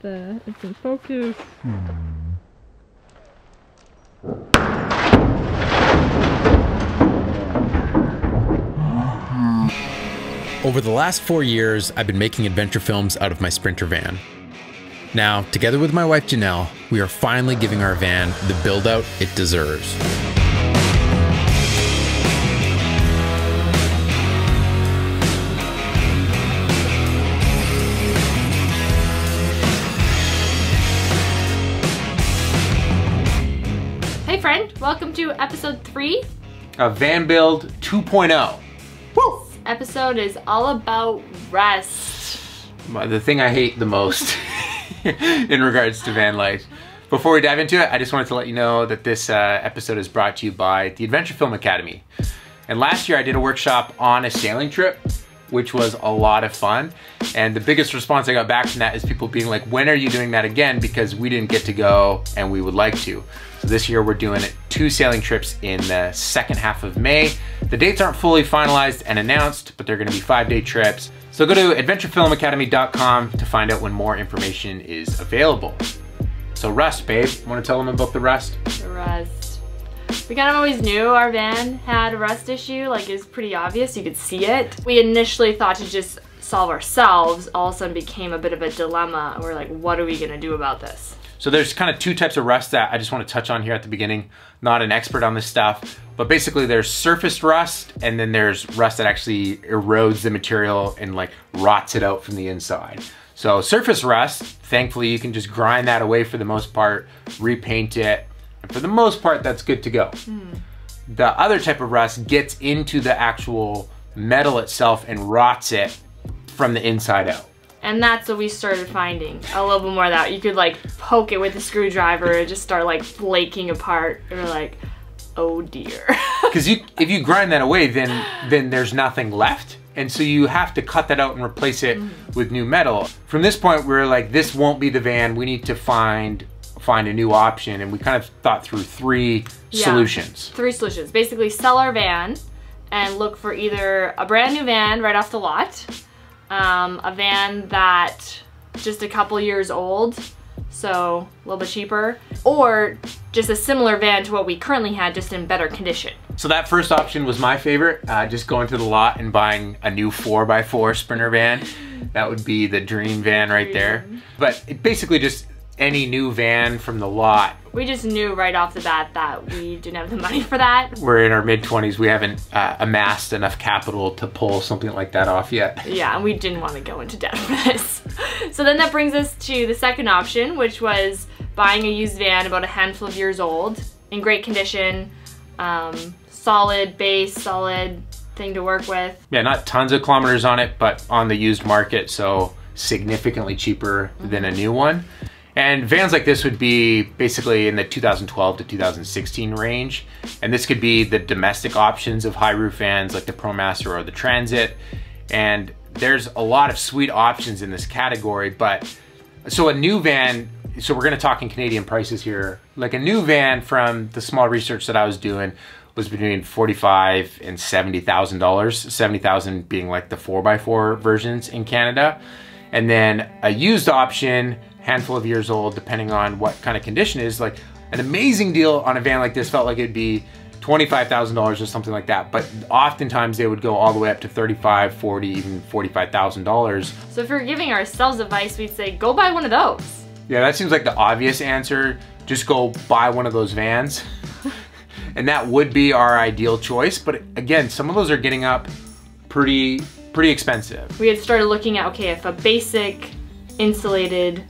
the it's in focus. Over the last four years, I've been making adventure films out of my Sprinter van. Now, together with my wife Janelle, we are finally giving our van the build out it deserves. Friend, welcome to episode three. A van build 2.0. Woo! Episode is all about rest. My- The thing I hate the most in regards to van life. Before we dive into it, I just wanted to let you know that this uh, episode is brought to you by the Adventure Film Academy. And last year I did a workshop on a sailing trip, which was a lot of fun. And the biggest response I got back from that is people being like, when are you doing that again? Because we didn't get to go and we would like to. So this year we're doing two sailing trips in the second half of May. The dates aren't fully finalized and announced, but they're gonna be five day trips. So go to adventurefilmacademy.com to find out when more information is available. So Rust, babe, wanna tell them about the Rust? The rust. We kind of always knew our van had a rust issue, like it was pretty obvious, you could see it. We initially thought to just solve ourselves, all of a sudden became a bit of a dilemma. We're like, what are we gonna do about this? So there's kind of two types of rust that I just want to touch on here at the beginning. Not an expert on this stuff, but basically there's surface rust and then there's rust that actually erodes the material and like rots it out from the inside. So surface rust, thankfully you can just grind that away for the most part, repaint it, and for the most part that's good to go. Hmm. The other type of rust gets into the actual metal itself and rots it from the inside out. And that's what we started finding. A little bit more of that. You could like poke it with a screwdriver and just start like flaking apart. And we're like, oh dear. Because you, if you grind that away, then then there's nothing left, and so you have to cut that out and replace it hmm. with new metal. From this point, we're like, this won't be the van. We need to find find a new option, and we kind of thought through three Yeah. solutions. Three solutions. Basically, sell our van and look for either a brand new van right off the lot, um, a van that just a couple years old, so a little bit cheaper, or just a similar van to what we currently had, just in better condition. So that first option was my favorite. Uh, just going to the lot and buying a new 4x4 Sprinter van. That would be the dream van right there. But it basically just any new van from the lot We just knew right off the bat that we didn't have the money for that. we're in our mid 20s. We haven't uh, amassed enough capital to pull something like that off yet. Yeah, and we didn't want to go into debt for this. So then that brings us to the second option, which was buying a used van about a handful of years old, in great condition, um, solid base, solid thing to work with. Yeah, not tons of kilometers on it, but on the used market, so significantly cheaper than a new one. And vans like this would be basically in the 2012 to 2016 range. And this could be the domestic options of high roof vans like the ProMaster or the Transit. And there's a lot of sweet options in this category, but so a new van, so we're gonna talk in Canadian prices here. Like a new van from the small research that I was doing was between forty-five and seventy thousand dollars. Seventy thousand being like the four x four versions in Canada, and then a used option, handful of years old, depending on what kind of condition it is. Like an amazing deal on a van like this felt like it'd be $25,000 or something like that. But oftentimes they would go all the way up to 35, 40, even $45,000. So if we we're giving ourselves advice, we'd say go buy one of those. Yeah, that seems like the obvious answer. Just go buy one of those vans. and that would be our ideal choice. But again, some of those are getting up pretty pretty expensive. We had started looking at okay, if a basic insulated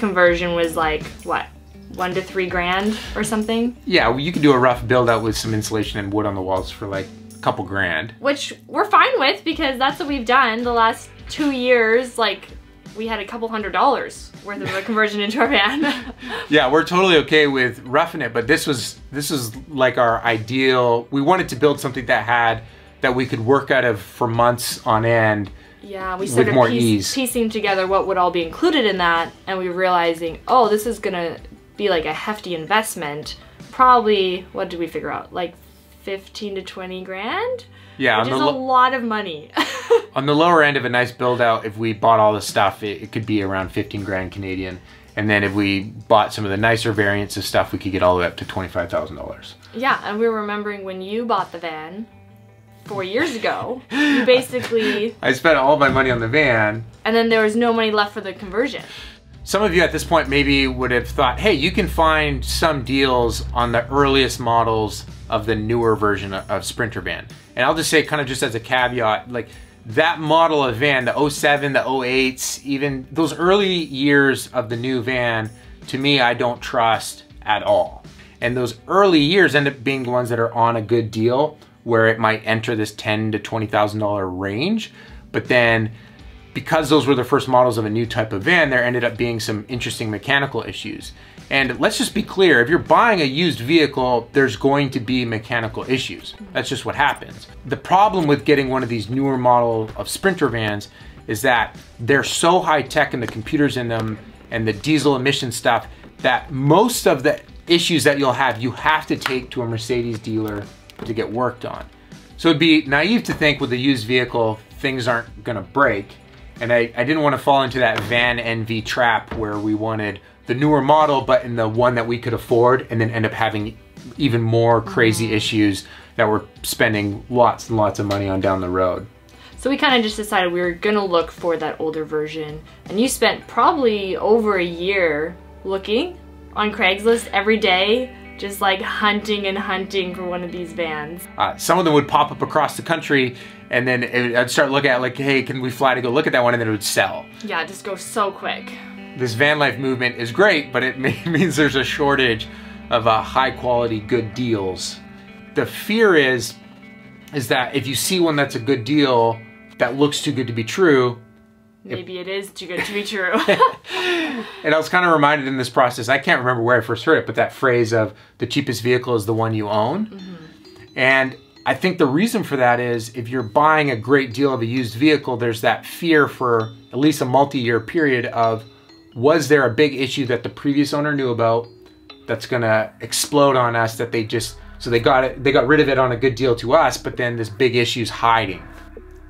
conversion was like what, one to three grand or something, Yeah, well, you could do a rough build out with some insulation and wood on the walls for like a couple grand. which we're fine with because that's what we've done the last two years. Like we had a couple hundred dollars worth of a conversion into our van. Yeah, we're totally okay with roughing it, but this was this was like our ideal. We wanted to build something that had that we could work out of for months on end. Yeah, we started more piece- piecing together what would all be included in that, and we were realizing, oh, this is gonna be like a hefty investment. Probably, what did we figure out? Like 15 to 20 grand? Yeah, which is a lot of money. on the lower end of a nice build out, if we bought all the stuff, it, it could be around 15 grand Canadian. And then if we bought some of the nicer variants of stuff, we could get all the way up to $25,000. yeah, and we were remembering when you bought the van four years ago, you basically, I spent all my money on the van. and then there was no money left for the conversion. Some of you at this point maybe would have thought, hey, you can find some deals on the earliest models of the newer version of, Sprinter van. And I'll just say, kind of just as a caveat, like that model of van, the 07, the 08s, even those early years of the new van, to me, I don't trust at all. And those early years end up being the ones that are on a good deal where it might enter this ten to twenty thousand dollar range. But then because those were the first models of a new type of van, there ended up being some interesting mechanical issues. And let's just be clear, if you're buying a used vehicle, there's going to be mechanical issues. That's just what happens. The problem with getting one of these newer model of Sprinter vans is that they're so high tech and the computers in them and the diesel emission stuff that most of the issues that you'll have, you have to take to a Mercedes dealer to get worked on. So it'd be naive to think with a used vehicle, things aren't gonna break. And I, I didn't want to fall into that van envy trap where we wanted the newer model, but in the one that we could afford, and then end up having even more crazy mm-hmm. issues that we're spending lots and lots of money on down the road. So we kind of just decided we were gonna look for that older version. And you spent probably over a year looking on Craigslist every day, just like hunting and hunting for one of these vans. Uh, some of them would pop up across the country, and then it, I'd start looking at like, hey, can we fly to go look at that one, and then it would sell. Yeah, it just goes so quick. This van life movement is great, but it means there's a shortage of uh, high quality, good deals. The fear is, is that if you see one that's a good deal that looks too good to be true, Maybe it is too good to be true. and I was kind of reminded in this process, I can't remember where I first heard it, but that phrase of the cheapest vehicle is the one you own. Mm-hmm. And I think the reason for that is if you're buying a great deal of a used vehicle, there's that fear for at least a multi year period of was there a big issue that the previous owner knew about that's gonna explode on us that they just so they got it they got rid of it on a good deal to us, but then this big issue's hiding.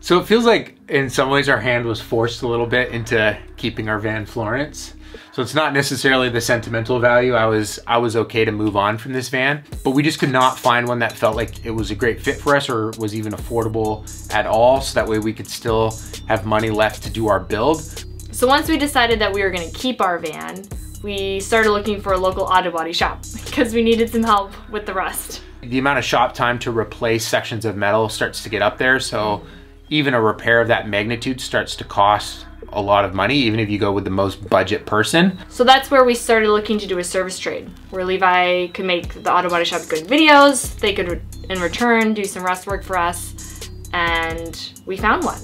So it feels like in some ways our hand was forced a little bit into keeping our van Florence. So it's not necessarily the sentimental value. I was I was okay to move on from this van, but we just could not find one that felt like it was a great fit for us or was even affordable at all. So that way we could still have money left to do our build. so once we decided that we were gonna keep our van, we started looking for a local auto body shop because we needed some help with the rust. The amount of shop time to replace sections of metal starts to get up there. So even a repair of that magnitude starts to cost a lot of money, even if you go with the most budget person. So that's where we started looking to do a service trade, where Levi could make the auto body shop good videos. They could, in return, do some rust work for us, and we found one.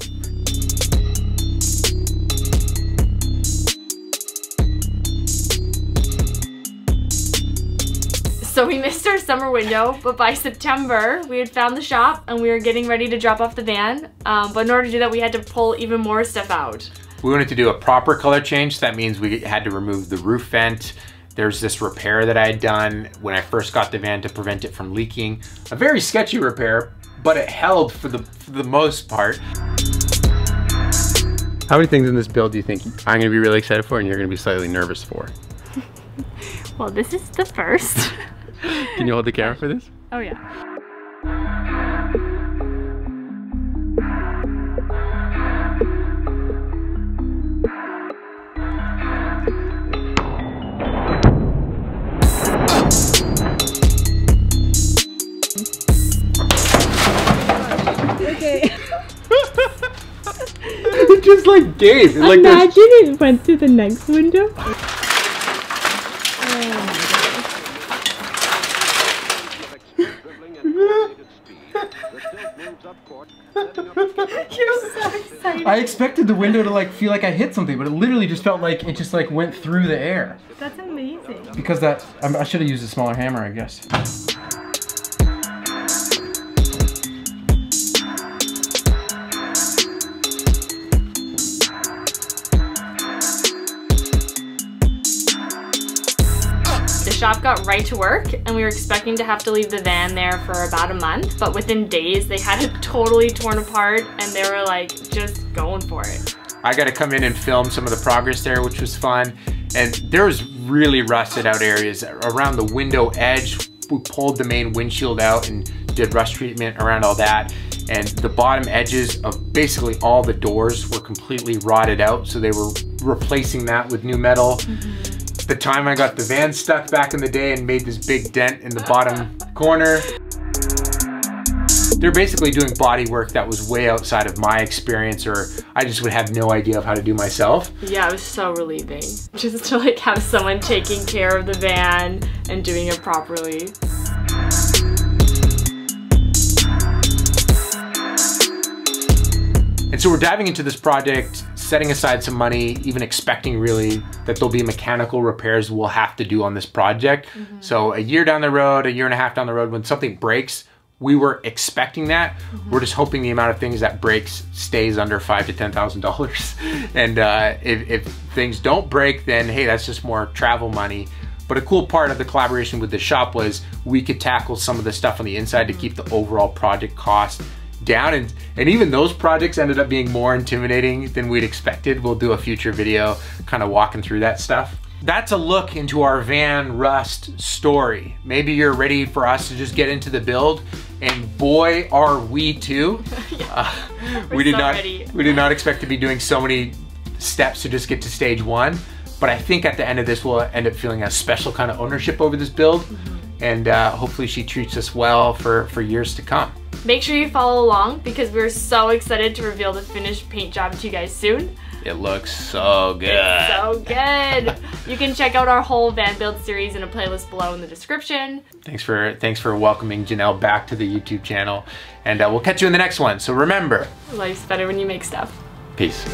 So we missed our summer window, but by September we had found the shop and we were getting ready to drop off the van. Um, but in order to do that, we had to pull even more stuff out. We wanted to do a proper color change. So that means we had to remove the roof vent. There's this repair that I had done when I first got the van to prevent it from leaking. A very sketchy repair, but it held for the, for the most part. How many things in this build do you think I'm gonna be really excited for and you're gonna be slightly nervous for? Well, this is the first. Can you hold the camera for this? oh yeah. it just like gave. Like there's- Imagine it went to the next window. I expected the window to like feel like I hit something, but it literally just felt like it just like went through the air. That's amazing. Because that, I, I should have used a smaller hammer, I guess. Shop got right to work and we were expecting to have to leave the van there for about a month, but within days they had it totally torn apart and they were like just going for it. I got to come in and film some of the progress there, which was fun. And there was really rusted out areas around the window edge. We pulled the main windshield out and did rust treatment around all that. And the bottom edges of basically all the doors were completely rotted out. So they were replacing that with new metal. Mm -hmm the time I got the van stuck back in the day and made this big dent in the bottom corner. They're basically doing body work that was way outside of my experience or I just would have no idea of how to do myself. Yeah, it was so relieving. Just to like have someone taking care of the van and doing it properly. And so we're diving into this project setting aside some money, even expecting really that there'll be mechanical repairs we'll have to do on this project. Mm -hmm. So a year down the road, a year and a half down the road, when something breaks, we were expecting that. Mm -hmm. We're just hoping the amount of things that breaks stays under five to ten thousand dollars. and uh, if, if things don't break, then hey, that's just more travel money. But a cool part of the collaboration with the shop was we could tackle some of the stuff on the inside to keep the overall project cost down and, and even those projects ended up being more intimidating than we'd expected. We'll do a future video kind of walking through that stuff. That's a look into our van rust story. Maybe you're ready for us to just get into the build and boy are we too. yeah, uh, we did so not ready. we did not expect to be doing so many steps to just get to stage one. But I think at the end of this, we'll end up feeling a special kind of ownership over this build. Mm -hmm. And uh, hopefully she treats us well for, for years to come. Make sure you follow along because we're so excited to reveal the finished paint job to you guys soon. It looks so good. It's so good. you can check out our whole van build series in a playlist below in the description. Thanks for thanks for welcoming Janelle back to the YouTube channel. And uh, we'll catch you in the next one. So remember. Life's better when you make stuff. Peace.